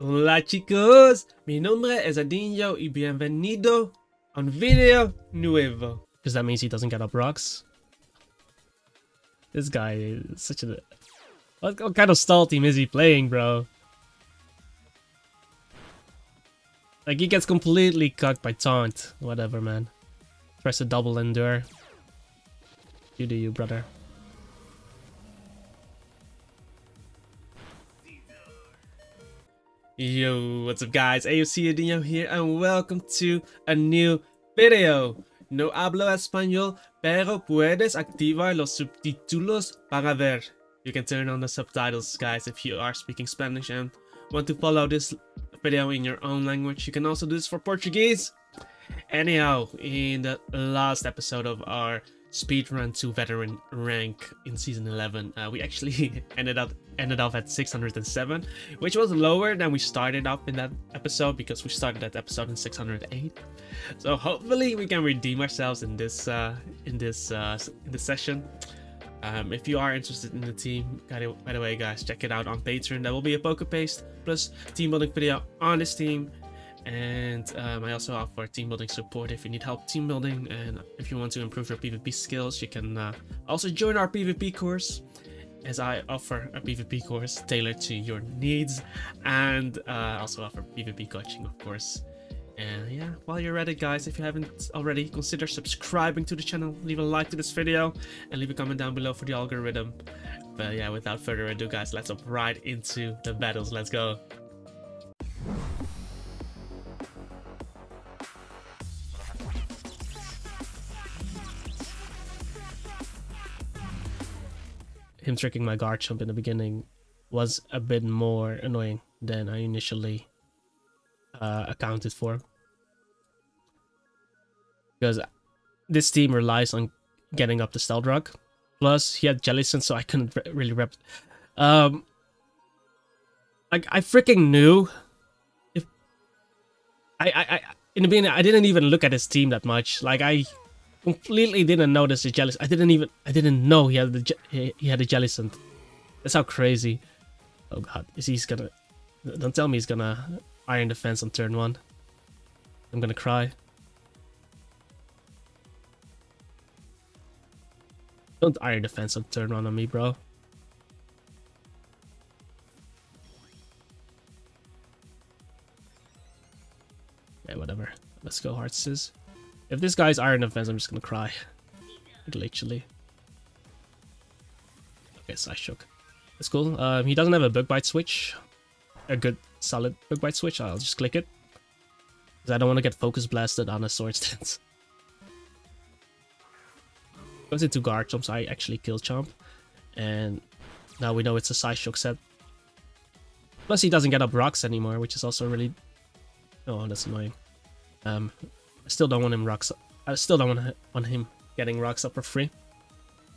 Hola chicos, mi nombre es Adinho y bienvenido a un video nuevo. Because that means he doesn't get up rocks. This guy is such a... What, what kind of stall team is he playing, bro? Like, he gets completely cucked by taunt. Whatever, man. Press to double endure. You do you, brother. Yo, what's up guys? AFC Adinho here and welcome to a new video. No hablo español, pero puedes activar los subtítulos para ver. You can turn on the subtitles guys if you are speaking Spanish and want to follow this video in your own language. You can also do this for Portuguese. Anyhow, in the last episode of our speedrun to veteran rank in season 11 uh, we actually ended up ended off at 607 which was lower than we started up in that episode because we started that episode in 608 so hopefully we can redeem ourselves in this uh in this uh in this session. Um, if you are interested in the team, by the way, guys, check it out on Patreon. There will be a Pokepaste plus team building video on this team and um, I also offer team building support if you need help team building. And if you want to improve your PvP skills you can uh, also join our PvP course as I offer a PvP course tailored to your needs. And uh, also offer PvP coaching of course. And yeah while you're at it guys if you haven't already consider subscribing to the channel. Leave a like to this video and leave a comment down below for the algorithm. But yeah without further ado guys let's hop right into the battles. Let's go him tricking my guard Garchomp in the beginning was a bit more annoying than I initially uh, accounted for. Because this team relies on getting up the Stealth Plus, he had Jellicent, so I couldn't really rep. Um, like I freaking knew. If I, I, I, in the beginning, I didn't even look at his team that much. Like I completely didn't notice the jealous. I didn't even. I didn't know he had the he had a Jellicent. That's how crazy. Oh god, is he's gonna? Don't tell me he's gonna iron defense on turn one. I'm gonna cry. Don't iron defense on turn one on me, bro. Yeah, whatever. Let's go, Heartses. If this guy's Iron Defense, I'm just gonna cry. Literally. Okay, so I shook. That's cool. Um, he doesn't have a Bug Bite switch. A good, solid Bug Bite switch. I'll just click it. Because I don't want to get Focus Blasted on a Sword Dance. Goes into Garchomp, so I actually kill Chomp. And now we know it's a Psyshock set. Plus he doesn't get up rocks anymore, which is also really... Oh, that's annoying. Um, I still don't want him rocks. I still don't want, want him getting rocks up for free.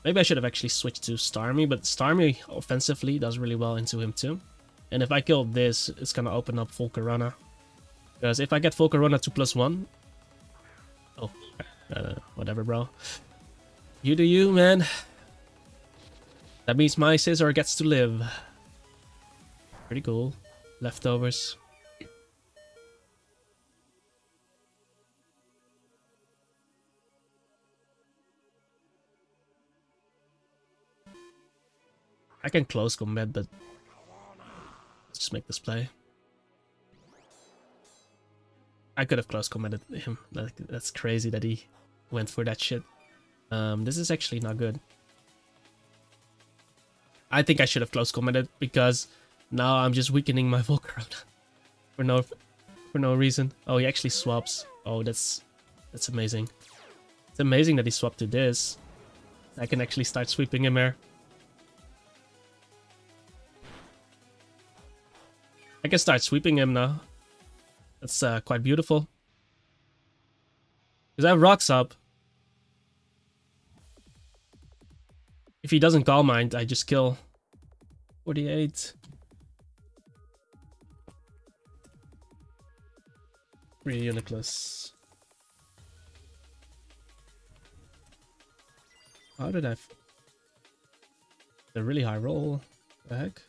Maybe I should have actually switched to Starmie, but Starmie offensively does really well into him too. And if I kill this, it's gonna open up Volcarona. Because if I get Volcarona 2 plus 1... Oh, uh, whatever, bro. You do you, man. That means my Scizor gets to live. Pretty cool. Leftovers. I can close combat, but let's just make this play. I could have close combated him. That's crazy that he went for that shit. Um, this is actually not good. I think I should have close combated because now I'm just weakening my Volcarona for no for no reason. Oh, he actually swaps. Oh, that's that's amazing. It's amazing that he swapped to this. I can actually start sweeping him here. I can start sweeping him now. That's uh, quite beautiful. Because I have rocks up. If he doesn't Calm Mind, I just kill 48. Reuniclus. How did I... A really high roll. What the heck?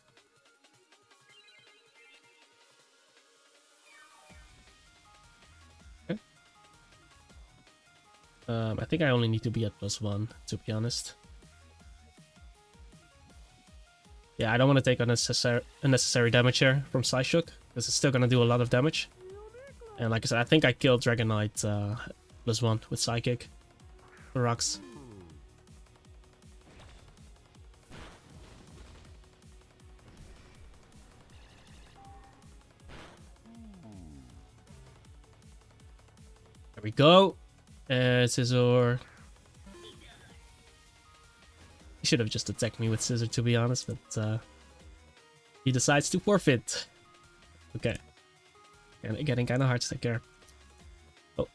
Um, I think I only need to be at plus one, to be honest. Yeah, I don't want to take unnecessary, unnecessary damage here from Psyshock, because it's still going to do a lot of damage. And like I said, I think I killed Dragonite uh, plus one with Psychic. Rocks. There we go. Uh, Scizor. He should have just attacked me with Scizor, to be honest, but uh, he decides to forfeit. Okay. And getting kind of hard to take care. Oh.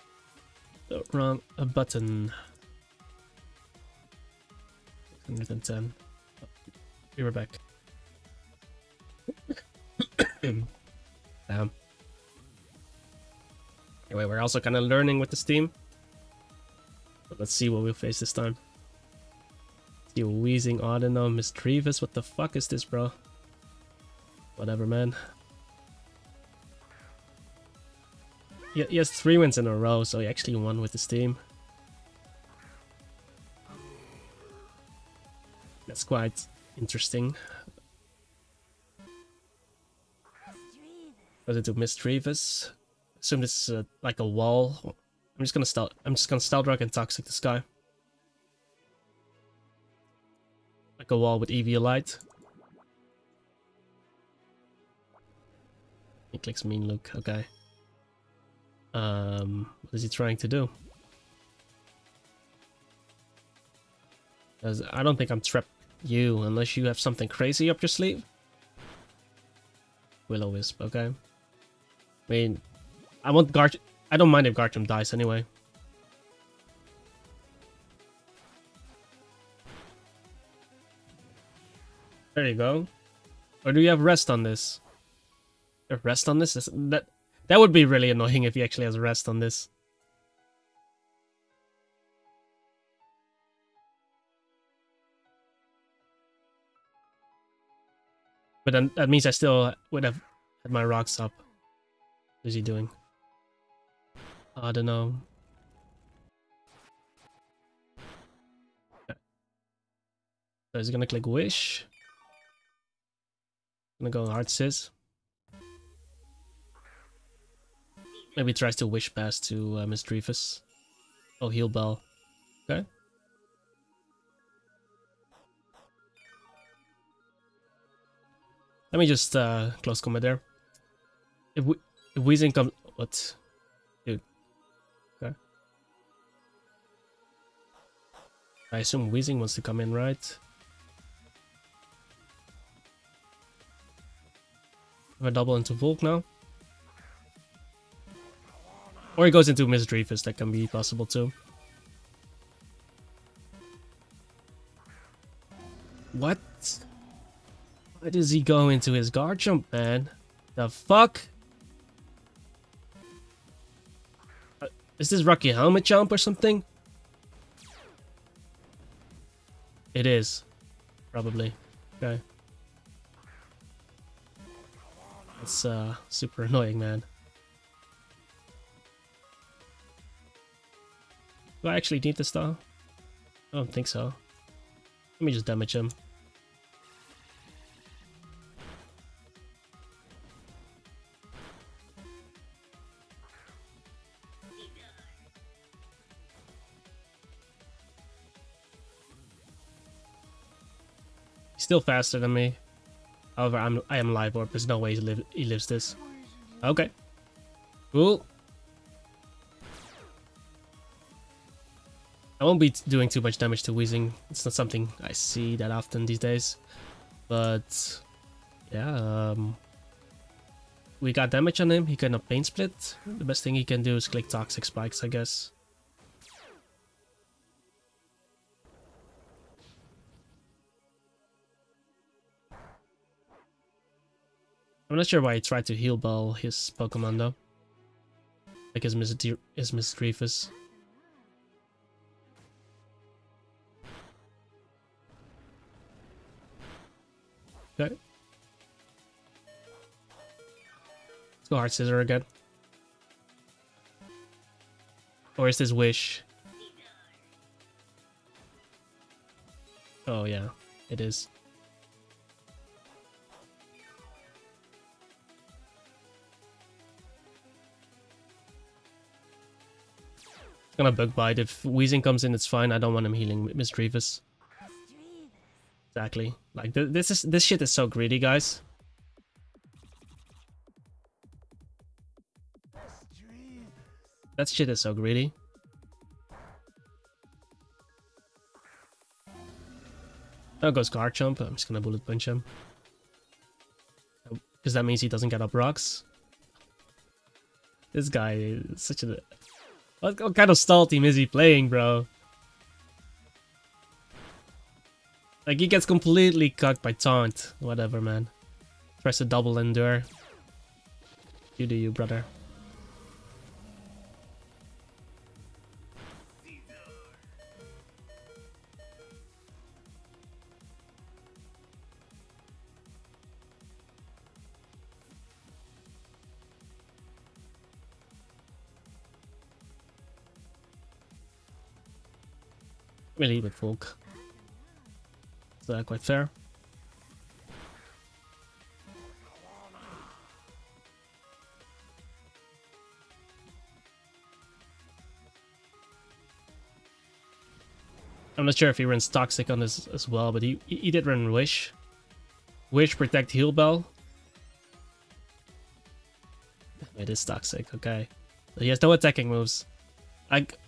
oh wrong a button. 110. Oh, we were back. Damn. Anyway, we're also kind of learning with this Steam. But let's see what we'll face this time. You Weezing Audino, Misdreavus, what the fuck is this, bro? Whatever, man. He, has three wins in a row, so he actually won with his team. That's quite interesting. Goes into Misdreavus. Assume this is uh, like a wall. I'm just gonna start. I'm just gonna Stealth Rock and Toxic this guy. Like a wall with EV light. He clicks mean look. Okay. Um, what is he trying to do? Because I don't think I'm trapped you unless you have something crazy up your sleeve. Will-O-Wisp, okay. I mean, I want Guard. I don't mind if Garchomp dies anyway. There you go. Or do you have rest on this? rest on this? That that would be really annoying if he actually has rest on this. But then that means I still would have had my rocks up. What is he doing? I don't know. So he's gonna click wish. Gonna go hard sis. Maybe tries to wish pass to uh, Misdreavus. Oh, heal bell. Okay. Let me just uh, close combat there. If, we, if Weezing comes... What? I assume Weezing wants to come in, right? Have a double into Volk now. Or he goes into Misdreavus, that can be possible too. What? Why does he go into his Garchomp, man? The fuck? Uh, is this Rocky Helmet Chomp or something? It is. Probably. Okay. That's uh, super annoying, man. Do I actually need this though? I don't think so. Let me just damage him. Still faster than me. However, I'm I am live orb. There's no way he, live, he lives this. Okay. Cool. I won't be doing too much damage to Weezing. It's not something I see that often these days. But yeah, um, we got damage on him. He cannot pain split. The best thing he can do is click toxic spikes, I guess. I'm not sure why he tried to heal bell his Pokemon though. Like his Miss his Misdreavus. Okay. Let's go Hard Scizor again. Or is this Wish? Oh yeah, it is. Gonna bug bite. If Weezing comes in, it's fine. I don't want him healing Misdreavus. Exactly. Like th this is this shit is so greedy, guys. That shit is so greedy. There goes Garchomp. I'm just gonna bullet punch him. Oh, because that means he doesn't get up rocks. This guy is such a... What, what kind of stall team is he playing, bro? Like, he gets completely cucked by taunt. Whatever, man. Press to double endure. You do you, brother. Really with folk. Is that quite fair? I'm not sure if he runs Toxic on this as well, but he, he did run Wish. Wish, Protect, Heal Bell. It is Toxic, okay. he has no attacking moves. Like,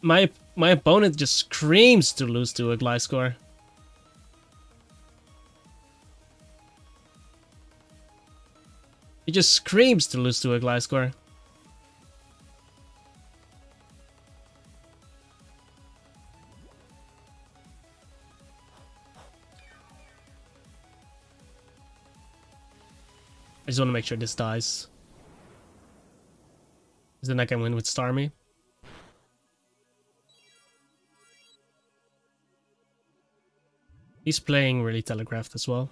my my opponent just screams to lose to a Gliscor. He just screams to lose to a Gliscor. I just want to make sure this dies. Then I can win with Starmie. He's playing really telegraphed as well.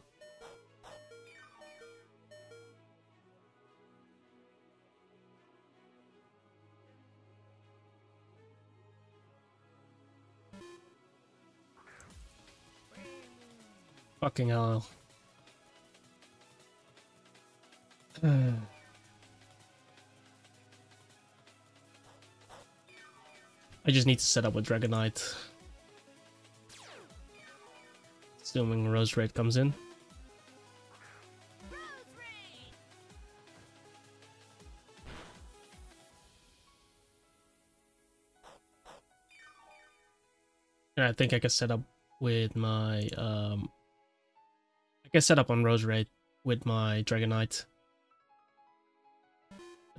Fucking hell. I just need to set up with Dragonite. Assuming Roserade comes in. And I think I can set up with my um I can set up on Roserade with my Dragonite.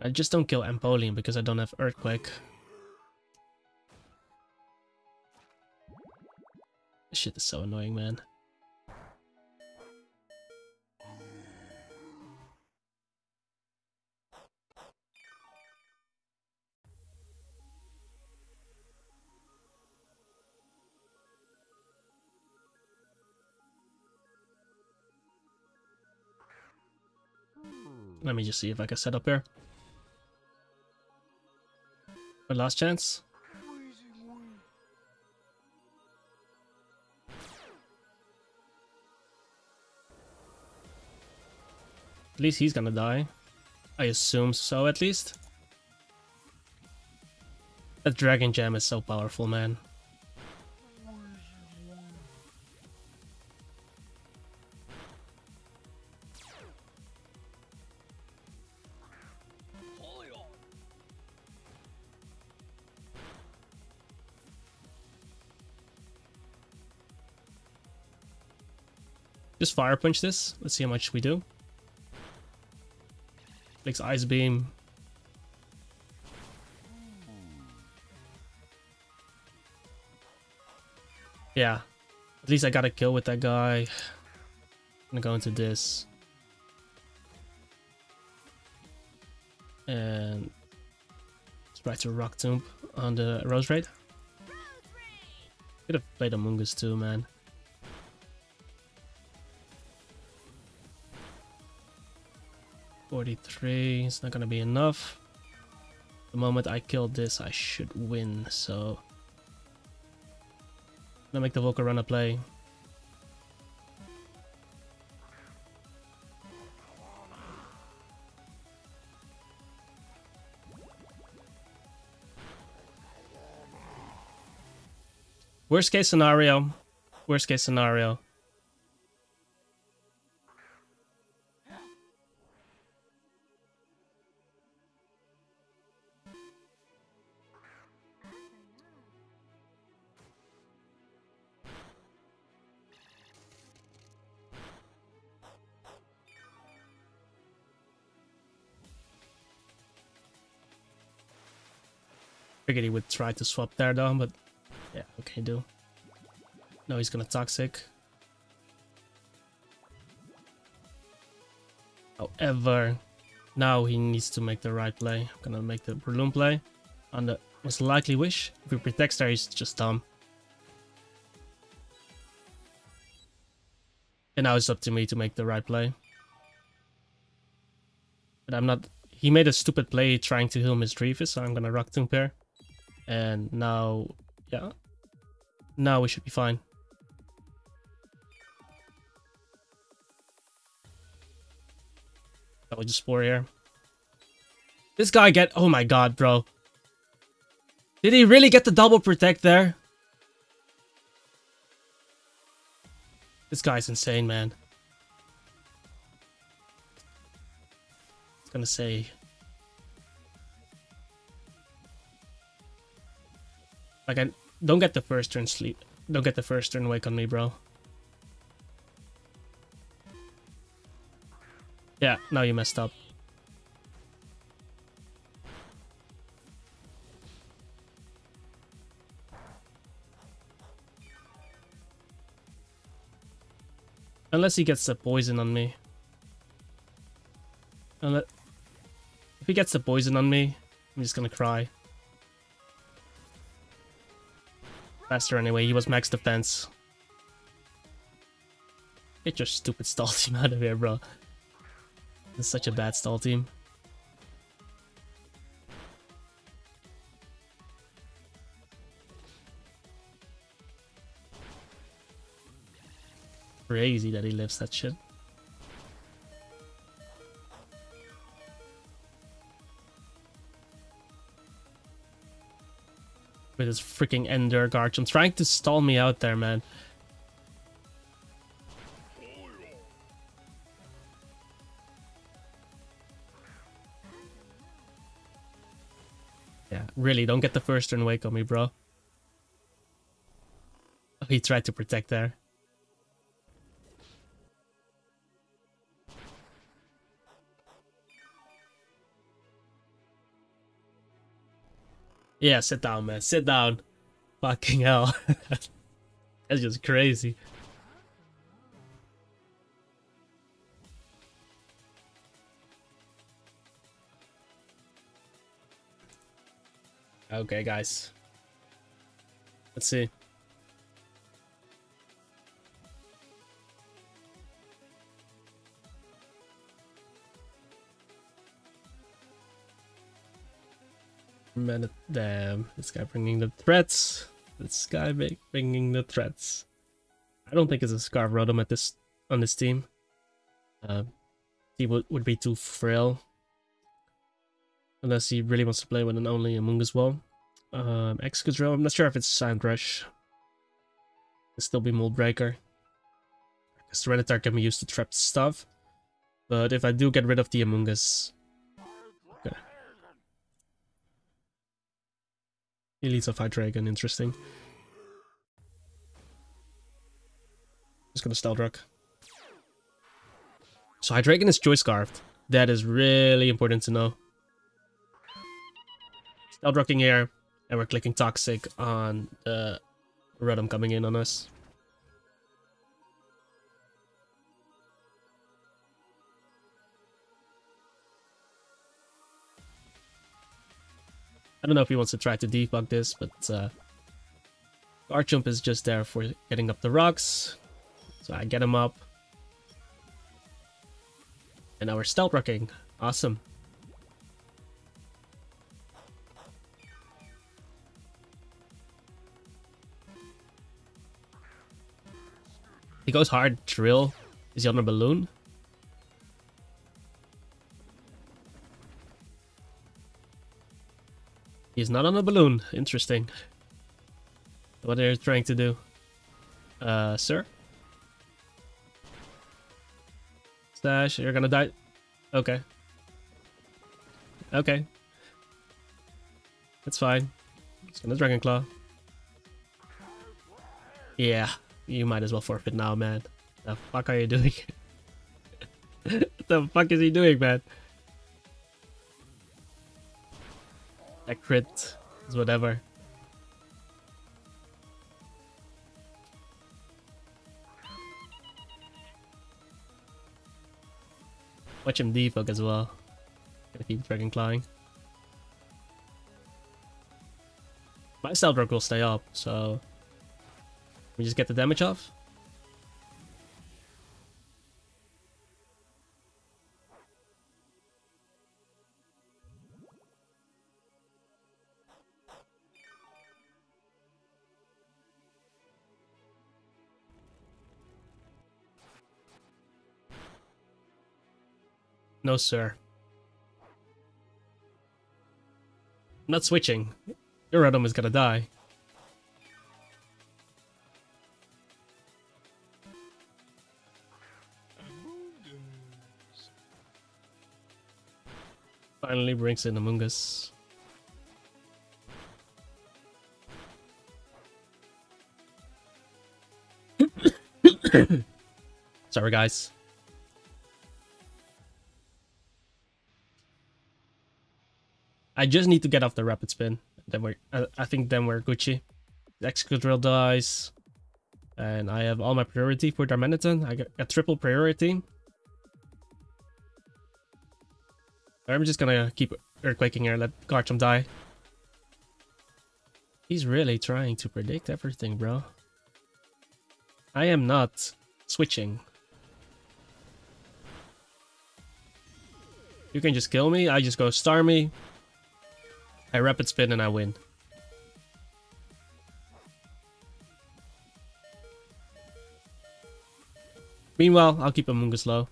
I just don't kill Empoleon because I don't have Earthquake. Shit is so annoying, man. Let me just see if I can set up here. My last chance. At least he's gonna die. I assume so, at least. That Dragon Gem is so powerful, man. Just fire punch this. Let's see how much we do. Flicks Ice Beam. Yeah. At least I got a kill with that guy. I'm gonna go into this. And try to Rock Tomb on the Roserade. Could have played Amoonguss too, man. 43, it's not gonna be enough. The moment I kill this, I should win, so... I'm gonna make the Volcarona play. Worst case scenario. Worst case scenario. He would try to swap there though, but yeah, what can do? No, he's gonna toxic. However, now he needs to make the right play. I'm gonna make the balloon play on the most likely wish. If he protects there, he's just dumb. And now it's up to me to make the right play. But I'm not... He made a stupid play trying to heal Misdreavus, so I'm gonna Rock Tomb pair. And now... Yeah. Now we should be fine. I will just Spore here. This guy get... Oh my god, bro. Did he really get the double protect there? This guy's insane, man. I was gonna say... Like, I don't get the first turn sleep. Don't get the first turn wake on me, bro. Yeah, now you messed up. Unless he gets the poison on me. Unless, if he gets the poison on me, I'm just gonna cry. Faster anyway, he was max defense. Get your stupid stall team out of here, bro. It's such a bad stall team. Crazy that he lives that shit. With his freaking Ender I'm trying to stall me out there, man. Yeah, really, don't get the first turn wake on me, bro. Oh, he tried to protect there. Yeah, sit down, man. Sit down. Fucking hell. That's just crazy. Okay, guys. Let's see. Minute, damn. This guy bringing the threats. This guy bringing the threats. I don't think it's a Scarf Rotom at this on this team. Uh, he would, would be too frail Unless he really wants to play with an only Among as well. Um, Excadrill, I'm not sure if it's Sand Rush. Still be Mold Breaker. Because Tyranitar can be used to trap stuff. But if I do get rid of the Amoonguss... Okay. Elites of Hydreigon, interesting. Just gonna Stealth rock. So Hydreigon is Choice Scarfed. That is really important to know. Stealth Rocking here, and we're clicking Toxic on the Rotom coming in on us. I don't know if he wants to try to debug this, but uh, Garchomp is just there for getting up the rocks. So I get him up. And now we're stealth rocking. Awesome. He goes hard. Drill. Is he on a balloon? He's not on a balloon. Interesting. What are you trying to do? Uh, sir? Stash, you're gonna die. Okay. Okay. That's fine. It's gonna Dragon Claw. Yeah, you might as well forfeit now, man. The fuck are you doing? what the fuck is he doing, man? That crit is whatever. Watch him defog as well. Gonna keep Dragon Clawing. My Stealth Rock will stay up, so... We just get the damage off? No, sir. I'm not switching. Your Rotom is gonna die. Finally brings in Amoonguss. Sorry guys. I just need to get off the rapid spin. Then we're, I, I think then we're Gucci. Excadrill dies. And I have all my priority for Darmanitan. I got a triple priority. I'm just gonna keep Earthquaking here, let Garchomp die. He's really trying to predict everything, bro. I am not switching. You can just kill me, I just go Starmie, I rapid spin and I win. Meanwhile, I'll keep Amoonguss low.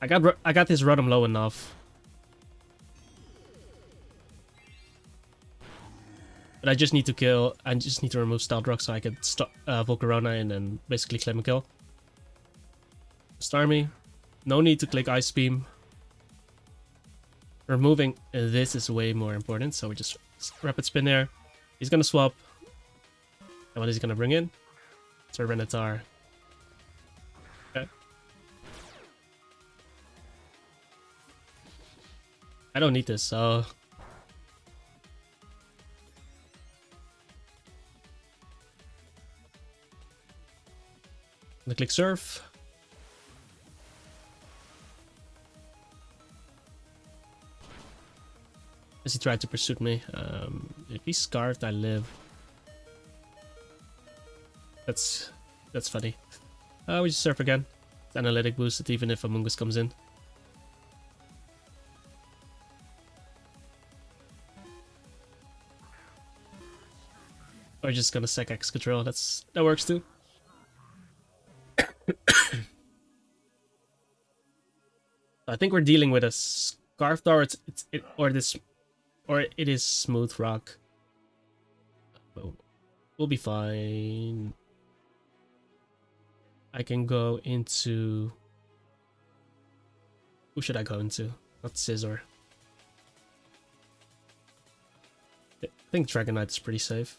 I got I got this Rotom low enough. But I just need to kill, I just need to remove Stealth Rock so I can stop uh, Volcarona and then basically claim a kill. Starmie, no need to click Ice Beam. Removing this is way more important, so we just rapid spin there. He's gonna swap. And what is he gonna bring in? Tyranitar. Okay. I don't need this, so... I'm click Surf. As he tried to pursue me. Um, if he's scarfed, I live. That's that's funny. Uh, we just surf again. It's analytic boosted even if Amoonguss comes in. Or just gonna sec control That's that works too. I think we're dealing with a Scarf or it's, it's it, or this or it is smooth rock. we'll be fine. I can go into... Who should I go into? Not Scizor. I think Dragonite is pretty safe.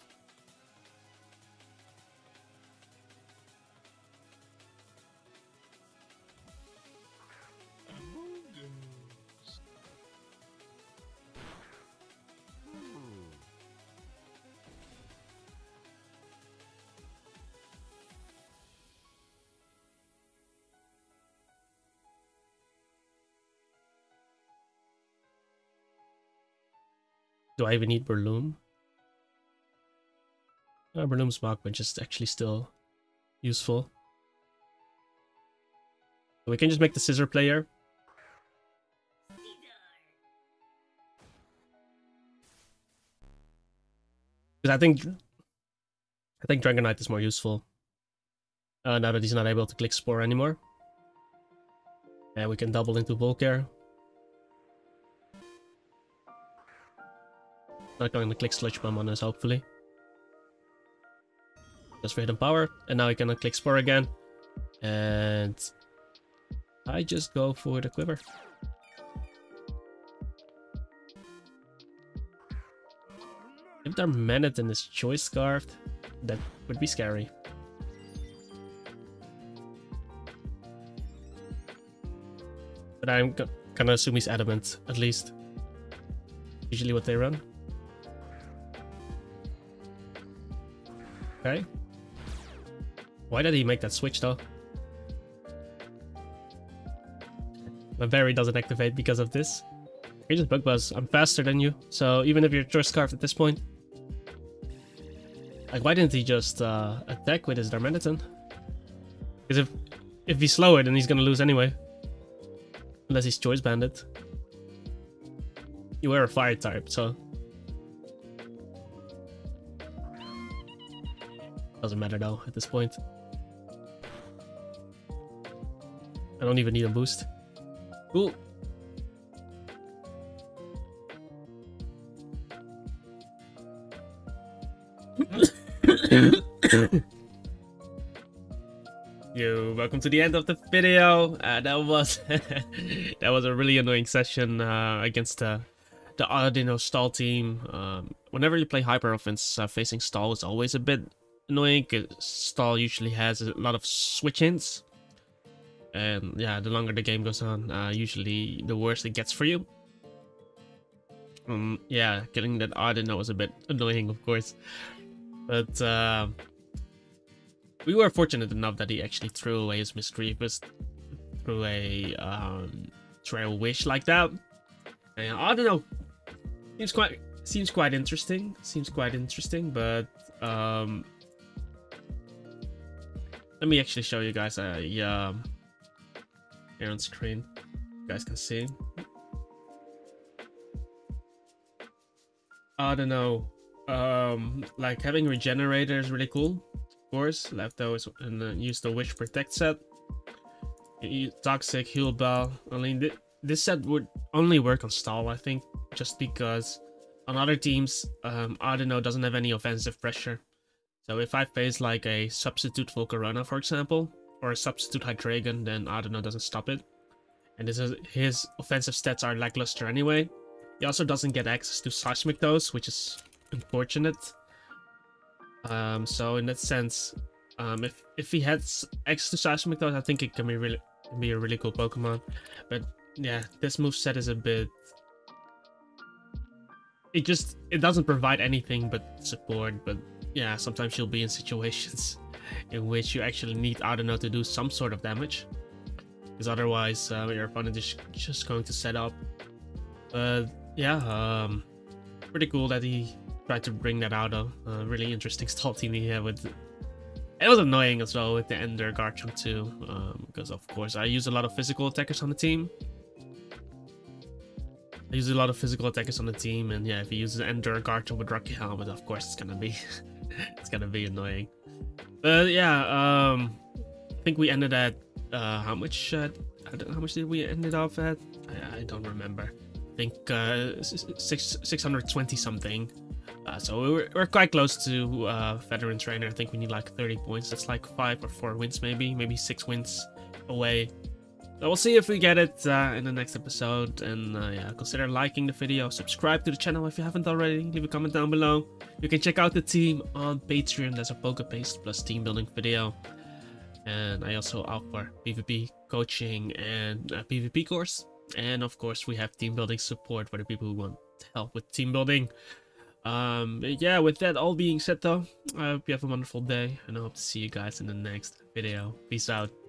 Do I even need Breloom? Uh, Breloom's Bench is actually still useful. So we can just make the Scizor player. Because I think I think Dragonite is more useful. Uh, now that he's not able to click Spore anymore. And we can double into Volcare. Not going to click Sludge Bomb on us, hopefully. Just for hidden power. And now I can click Spore again. And I just go for the Quiver. If they're Manet and is Choice Scarfed, that would be scary. But I'm gonna assume he's Adamant, at least. Usually what they run. Okay. Why did he make that switch though? My berry doesn't activate because of this. You just bug buzz. I'm faster than you, so even if you're choice scarf at this point. Like why didn't he just uh, attack with his Darmanitan? Because if if he's slower then he's gonna lose anyway. Unless he's choice bandit. You were a fire type, so Doesn't matter though at this point. I don't even need a boost. Cool. Yo, welcome to the end of the video. Uh, that was that was a really annoying session uh, against the the Audino stall team. Um, whenever you play hyper offense, uh, facing stall is always a bit annoying because stall usually has a lot of switch-ins. And yeah the longer the game goes on uh, usually the worse it gets for you. Um yeah getting that Audino was a bit annoying of course. But uh, we were fortunate enough that he actually threw away his Misdreavus through a um, trail wish like that. And I don't know. Seems quite seems quite interesting. Seems quite interesting but um let me actually show you guys a um, here on screen. You guys can see. I don't know. Um, like having regenerator is really cool. Of course, left those and uh, use the wish protect set. Toxic heal bell. I mean, th this set would only work on stall, I think, just because on other teams, um, I don't know, doesn't have any offensive pressure. So if I face like a substitute Volcarona, for example, or a substitute Hydreigon, then I don't know, doesn't stop it. And this is, his offensive stats are lackluster anyway. He also doesn't get access to Seismic Toss, which is unfortunate. Um, so in that sense, um, if if he has access to Seismic Toss, I think it can be really can be a really cool Pokemon. But yeah, this move set is a bit. It just it doesn't provide anything but support, but yeah, sometimes you'll be in situations in which you actually need know to do some sort of damage. Because otherwise uh, your opponent is just going to set up. But yeah, um, pretty cool that he tried to bring that out of. Uh, really interesting stall team he had with it was annoying as well with the Ender Garchomp too, um, because of course I use a lot of physical attackers on the team. I use a lot of physical attackers on the team, and yeah, if he uses Ender Garchomp with Rocky Helmet, of course it's gonna be it's gonna be annoying. But yeah, um, I think we ended at uh, how much? Uh, how much did we ended off at? I, I don't remember. I think uh, six six hundred twenty something. Uh, so we're, we're quite close to uh, veteran trainer. I think we need like 30 points. That's like five or four wins, maybe, maybe six wins away we'll see if we get it uh, in the next episode. And uh, yeah, consider liking the video, subscribe to the channel if you haven't already, leave a comment down below. You can check out the team on Patreon. There's a Pokepaste plus team building video. And I also offer PvP coaching and a PvP course. And of course, we have team building support for the people who want help with team building. Um, yeah, with that all being said though, I hope you have a wonderful day and I hope to see you guys in the next video. Peace out.